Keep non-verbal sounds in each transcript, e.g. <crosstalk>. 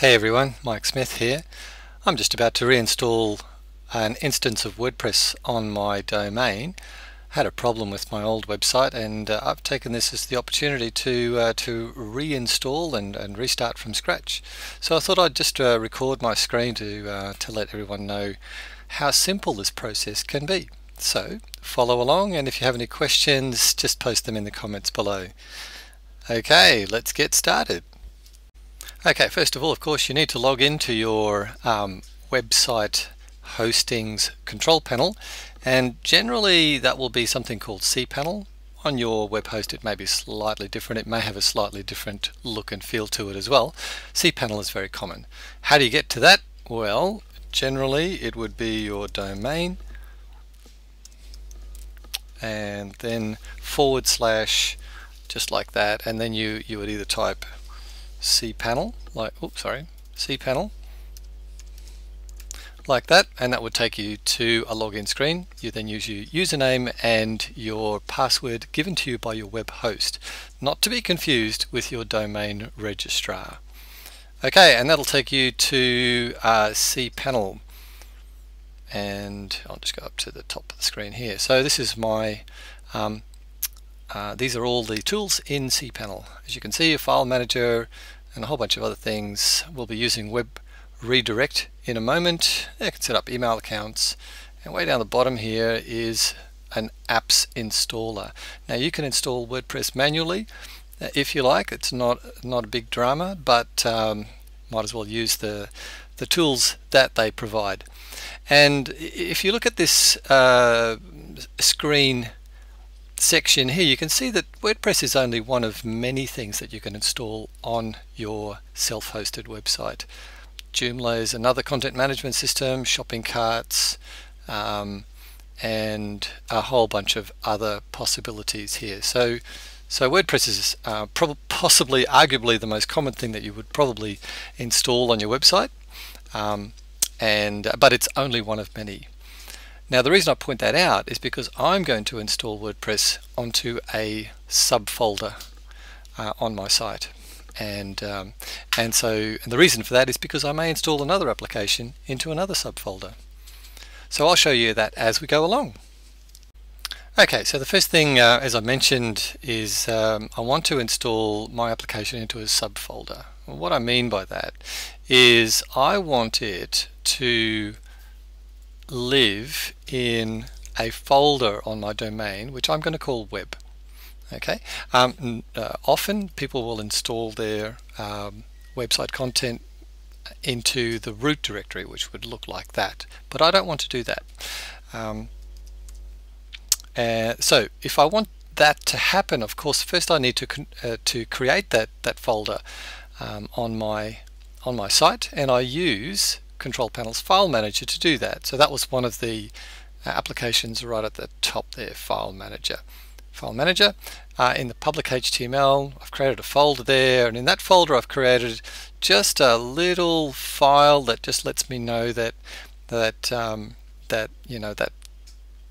Hey everyone, Mike Smith here. I'm just about to reinstall an instance of WordPress on my domain. Had a problem with my old website and uh, I've taken this as the opportunity to uh, to reinstall and, and restart from scratch. So I thought I'd just uh, record my screen to, uh, to let everyone know how simple this process can be. So follow along and if you have any questions just post them in the comments below. Okay, let's get started. Okay, first of all, of course, you need to log into your um, website hostings control panel and generally that will be something called cPanel. On your web host it may be slightly different, it may have a slightly different look and feel to it as well. cPanel is very common. How do you get to that? Well, generally it would be your domain and then forward slash just like that and then you, you would either type cPanel, like, oops, sorry, cPanel, like that, and that would take you to a login screen. You then use your username and your password given to you by your web host, not to be confused with your domain registrar. Okay, and that'll take you to uh, cPanel. And I'll just go up to the top of the screen here. So this is my um, uh, these are all the tools in cPanel. As you can see, a file manager and a whole bunch of other things. We'll be using Web Redirect in a moment. You can set up email accounts. And way down the bottom here is an apps installer. Now you can install WordPress manually uh, if you like. It's not not a big drama, but um, might as well use the the tools that they provide. And if you look at this uh, screen section here you can see that WordPress is only one of many things that you can install on your self-hosted website. Joomla is another content management system, shopping carts, um, and a whole bunch of other possibilities here. So, so WordPress is uh, possibly, arguably, the most common thing that you would probably install on your website, um, and but it's only one of many. Now the reason I point that out is because I'm going to install WordPress onto a subfolder uh, on my site and um, and so and the reason for that is because I may install another application into another subfolder. So I'll show you that as we go along. Okay, so the first thing, uh, as I mentioned, is um, I want to install my application into a subfolder. Well, what I mean by that is I want it to live in a folder on my domain which I'm going to call web okay? Um, uh, often people will install their um, website content into the root directory which would look like that but I don't want to do that. Um, uh, so if I want that to happen of course first I need to uh, to create that that folder um, on my on my site and I use Control Panel's File Manager to do that. So that was one of the uh, applications right at the top there, File Manager. File Manager. Uh, in the public HTML, I've created a folder there, and in that folder I've created just a little file that just lets me know that that um, that you know that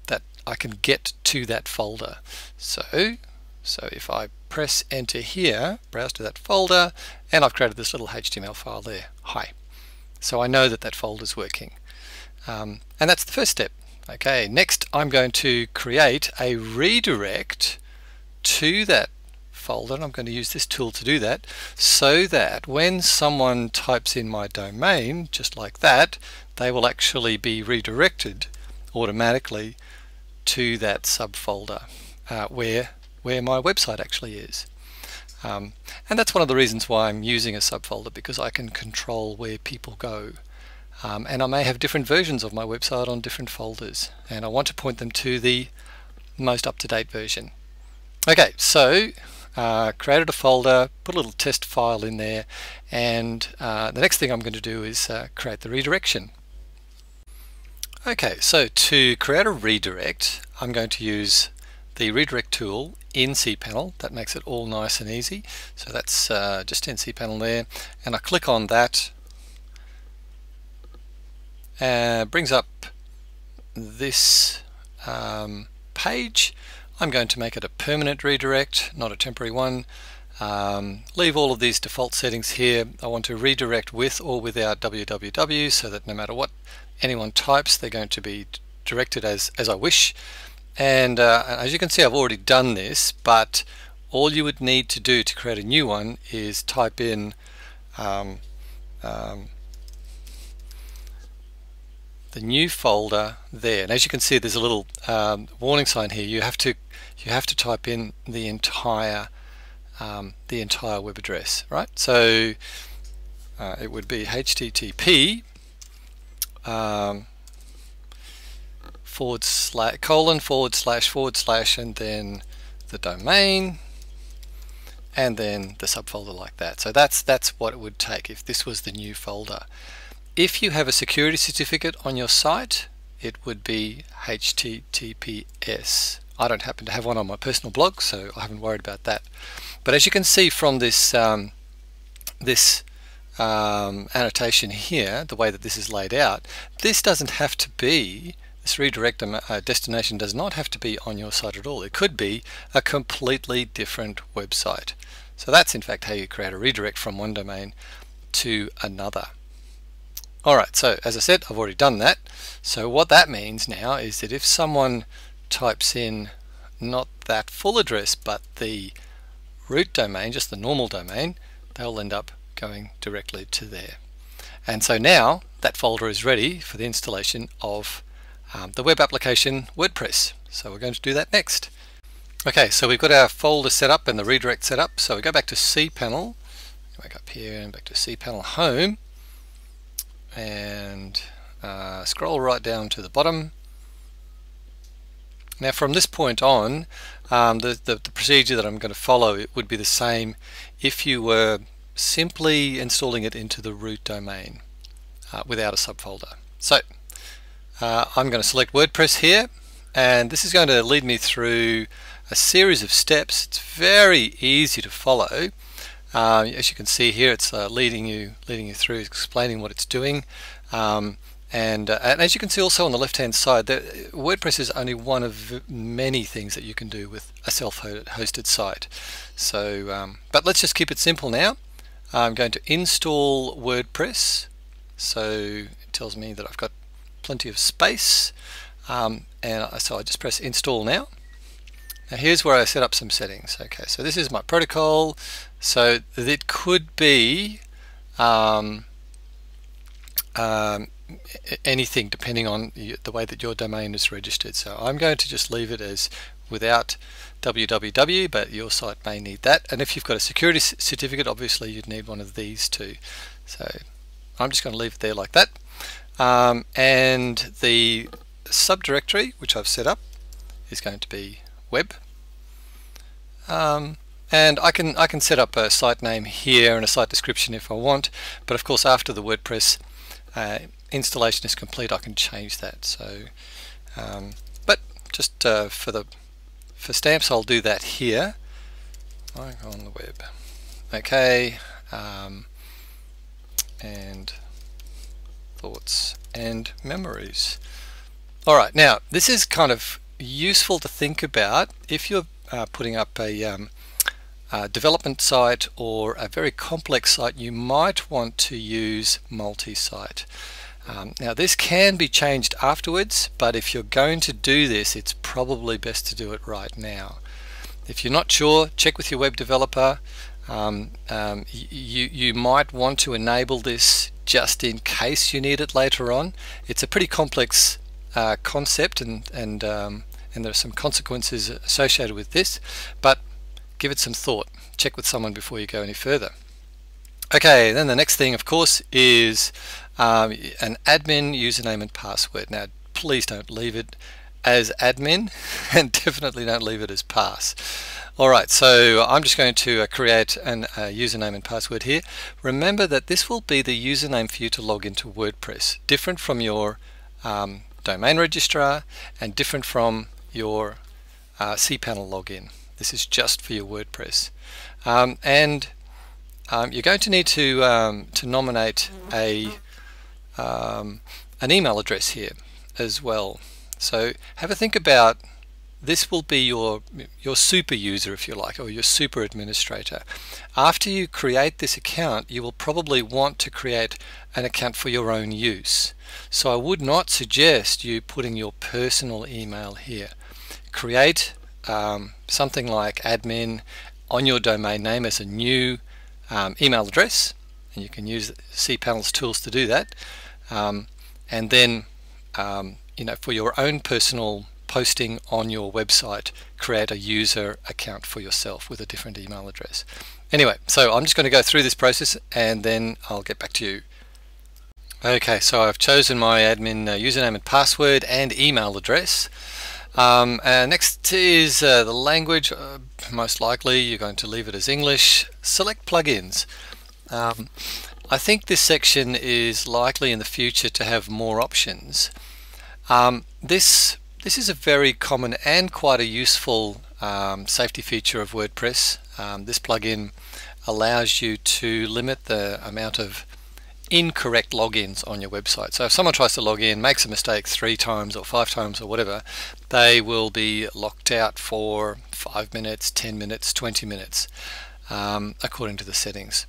that I can get to that folder. So so if I press enter here, browse to that folder, and I've created this little HTML file there. Hi. So I know that that folder is working. Um, and that's the first step. Okay, next I'm going to create a redirect to that folder. And I'm going to use this tool to do that so that when someone types in my domain, just like that, they will actually be redirected automatically to that subfolder uh, where, where my website actually is. Um, and that's one of the reasons why I'm using a subfolder because I can control where people go. Um, and I may have different versions of my website on different folders and I want to point them to the most up-to-date version. Okay, so uh, created a folder, put a little test file in there and uh, the next thing I'm going to do is uh, create the redirection. Okay, so to create a redirect I'm going to use the redirect tool in cPanel. That makes it all nice and easy. So that's uh, just in cPanel there. And I click on that. And brings up this um, page. I'm going to make it a permanent redirect, not a temporary one. Um, leave all of these default settings here. I want to redirect with or without www so that no matter what anyone types they're going to be directed as, as I wish. And uh, as you can see I've already done this but all you would need to do to create a new one is type in um, um, the new folder there. And as you can see there's a little um, warning sign here. You have to you have to type in the entire um, the entire web address right? So uh, it would be http um, forward slash colon forward slash forward slash and then the domain and then the subfolder like that so that's that's what it would take if this was the new folder if you have a security certificate on your site, it would be HTTPS. I don't happen to have one on my personal blog, so I haven't worried about that. But as you can see from this um, this um, annotation here, the way that this is laid out, this doesn't have to be this redirect uh, destination does not have to be on your site at all. It could be a completely different website. So that's in fact how you create a redirect from one domain to another. Alright, so as I said, I've already done that. So what that means now is that if someone types in not that full address, but the root domain, just the normal domain, they'll end up going directly to there. And so now that folder is ready for the installation of um, the web application WordPress. So we're going to do that next. Okay, so we've got our folder set up and the redirect set up. So we go back to cPanel, back up here and back to cPanel Home and uh, scroll right down to the bottom. Now from this point on, um, the, the, the, procedure that I'm going to follow it would be the same if you were simply installing it into the root domain uh, without a subfolder. So uh, I'm going to select WordPress here and this is going to lead me through a series of steps. It's very easy to follow. Uh, as you can see here, it's uh, leading you leading you through, explaining what it's doing. Um, and, uh, and, as you can see also on the left hand side, WordPress is only one of many things that you can do with a self-hosted site. So, um, but let's just keep it simple now. I'm going to install WordPress. So it tells me that I've got plenty of space. Um, and so I just press install now. Now here's where I set up some settings. Okay, so this is my protocol. So it could be um, um, anything depending on the way that your domain is registered. So I'm going to just leave it as without www, but your site may need that. And if you've got a security certificate, obviously you'd need one of these too. So I'm just going to leave it there like that. Um, and the subdirectory, which I've set up, is going to be web. Um, and I can I can set up a site name here and a site description if I want but of course after the WordPress uh, installation is complete I can change that. So um, but just uh, for the for stamps I'll do that here. I go on the web. Okay um, and thoughts and memories alright now this is kind of useful to think about if you're uh, putting up a um, uh, development site or a very complex site, you might want to use multi-site. Um, now this can be changed afterwards, but if you're going to do this, it's probably best to do it right now. If you're not sure, check with your web developer. Um, um, you, you might want to enable this just in case you need it later on. It's a pretty complex uh, concept and, and, um, and there are some consequences associated with this, but give it some thought. Check with someone before you go any further. Okay, then the next thing, of course, is um, an admin username and password. Now, please don't leave it as admin <laughs> and definitely don't leave it as pass. Alright, so I'm just going to uh, create an uh, username and password here. Remember that this will be the username for you to log into WordPress, different from your um, domain registrar and different from your uh, cPanel login. This is just for your WordPress. Um, and um, you're going to need to, um, to nominate a, um, an email address here as well. So have a think about this will be your your super user if you like or your super administrator. After you create this account you will probably want to create an account for your own use. So I would not suggest you putting your personal email here. Create um, something like admin on your domain name as a new um, email address and you can use cPanel's tools to do that. Um, and then um, you know for your own personal posting on your website, create a user account for yourself with a different email address. Anyway, so I'm just going to go through this process and then I'll get back to you. Okay, so I've chosen my admin uh, username and password and email address. Um, and next is uh, the language. Uh, most likely you're going to leave it as English. Select plugins. Um, I think this section is likely in the future to have more options. Um, this this is a very common and quite a useful um, safety feature of WordPress. Um, this plugin allows you to limit the amount of incorrect logins on your website. So if someone tries to log in, makes a mistake three times or five times or whatever, they will be locked out for five minutes, 10 minutes, 20 minutes, um, according to the settings.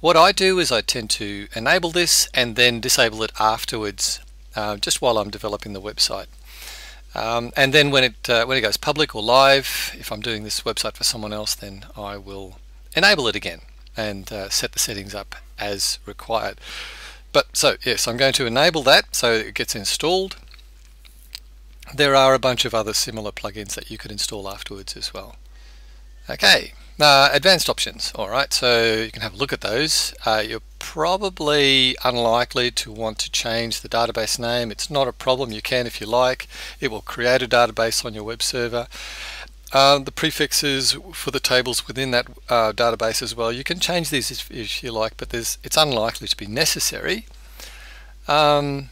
What I do is I tend to enable this and then disable it afterwards, uh, just while I'm developing the website. Um, and then when it uh, when it goes public or live, if I'm doing this website for someone else, then I will enable it again and uh, set the settings up as required. But so yes, I'm going to enable that so it gets installed. There are a bunch of other similar plugins that you could install afterwards as well. Okay, uh, advanced options. All right, so you can have a look at those. Uh, you're probably unlikely to want to change the database name. It's not a problem. You can if you like. It will create a database on your web server. Uh, the prefixes for the tables within that uh, database as well. You can change these if, if you like, but there's, it's unlikely to be necessary. Um,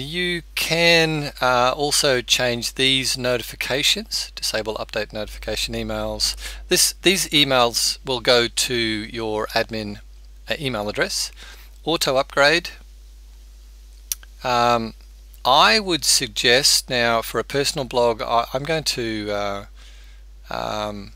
you can uh, also change these notifications, disable update notification emails. This, these emails will go to your admin uh, email address. Auto upgrade. Um, I would suggest now for a personal blog, I, am going to uh, um,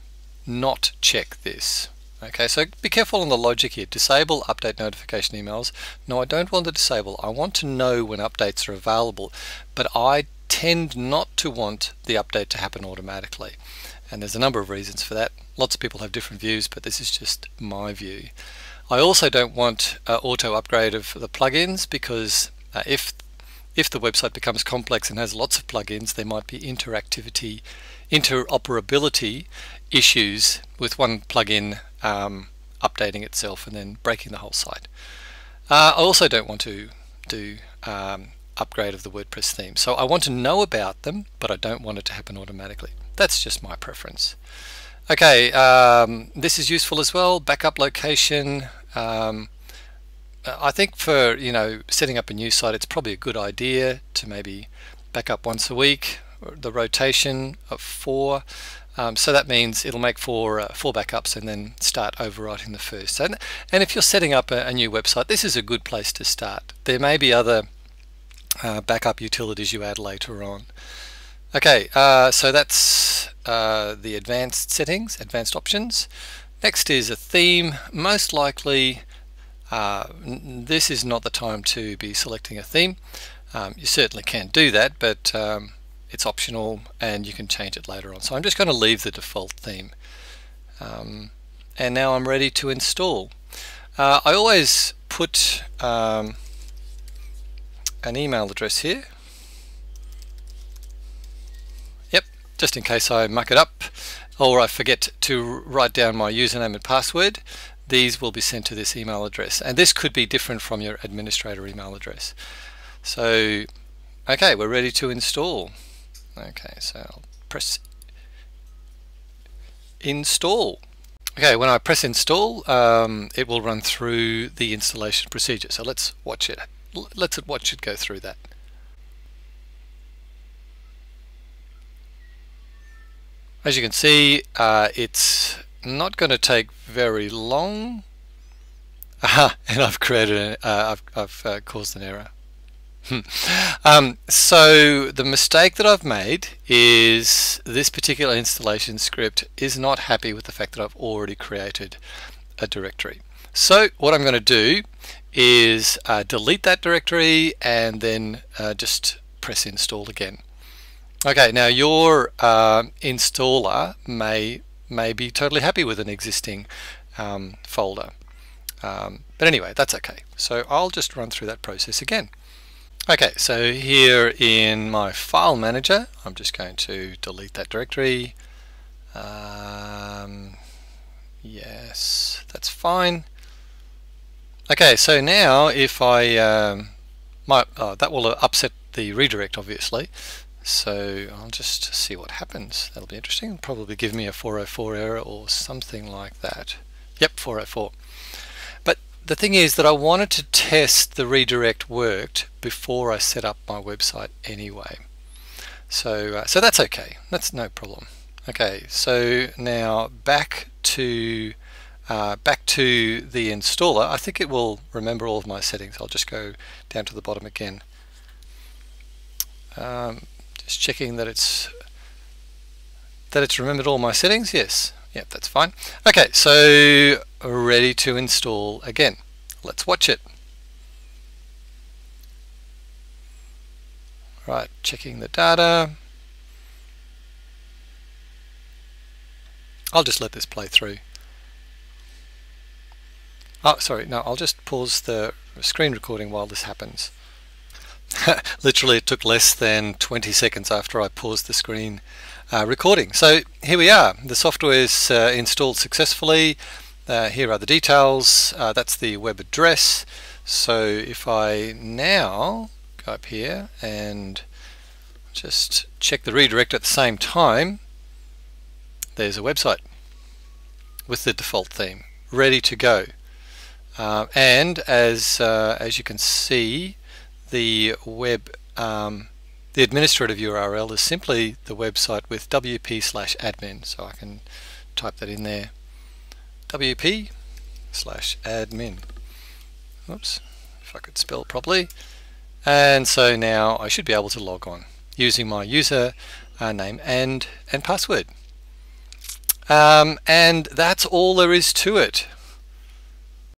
not check this. Okay, so be careful on the logic here. Disable update notification emails. No, I don't want to disable. I want to know when updates are available, but I tend not to want the update to happen automatically. And there's a number of reasons for that. Lots of people have different views, but this is just my view. I also don't want uh, auto upgrade of the plugins because uh, if if the website becomes complex and has lots of plugins, there might be interactivity, interoperability issues with one plugin um, updating itself and then breaking the whole site. Uh, I also don't want to do um, upgrade of the WordPress theme. So I want to know about them, but I don't want it to happen automatically. That's just my preference. Okay, um, this is useful as well. Backup location. Um, I think for you know setting up a new site, it's probably a good idea to maybe back up once a week. The rotation of four. Um, so that means it'll make four, uh, four backups and then start overwriting the first. And, and if you're setting up a, a, new website, this is a good place to start. There may be other uh, backup utilities you add later on. Okay, uh, so that's uh, the advanced settings, advanced options. Next is a theme. Most likely, uh, this is not the time to be selecting a theme. Um, you certainly can do that, but um, it's optional and you can change it later on. So I'm just going to leave the default theme. Um, and now I'm ready to install. Uh, I always put um, an email address here. Yep, just in case I muck it up or I forget to write down my username and password, these will be sent to this email address. And this could be different from your administrator email address. So, okay, we're ready to install. Okay, so I'll press install. Okay, when I press install, um, it will run through the installation procedure. So let's watch it. Let's watch it go through that. As you can see, uh, it's not going to take very long. Aha, <laughs> and I've created, an, uh, I've, I've uh, caused an error. <laughs> um, so the mistake that I've made is this particular installation script is not happy with the fact that I've already created a directory. So what I'm going to do is uh, delete that directory and then uh, just press install again. Okay, now your uh, installer may may be totally happy with an existing um, folder. Um, but anyway, that's okay. So I'll just run through that process again. Okay, so here in my file manager, I'm just going to delete that directory. Um, yes, that's fine. Okay, so now if I, um, might, oh, that will upset the redirect obviously. So I'll just see what happens. That'll be interesting. It'll probably give me a 404 error or something like that. Yep, 404. The thing is that I wanted to test the redirect worked before I set up my website anyway. So, uh, so that's okay. That's no problem. Okay, so now back to uh, back to the installer. I think it will remember all of my settings. I'll just go down to the bottom again. Um, just checking that it's that it's remembered all my settings. Yes, yep, that's fine. Okay, so ready to install again. Let's watch it. Right, checking the data. I'll just let this play through. Oh, sorry, no, I'll just pause the screen recording while this happens. <laughs> Literally, it took less than 20 seconds after I paused the screen uh, recording. So here we are. The software is uh, installed successfully. Uh, here are the details. Uh, that's the web address. So if I now go up here and just check the redirect at the same time, there's a website with the default theme ready to go. Uh, and as uh, as you can see, the web um, the administrative URL is simply the website with wp slash admin. So I can type that in there. Wp slash admin. Oops, if I could spell it properly. And so now I should be able to log on using my user uh, name and and password. Um, and that's all there is to it.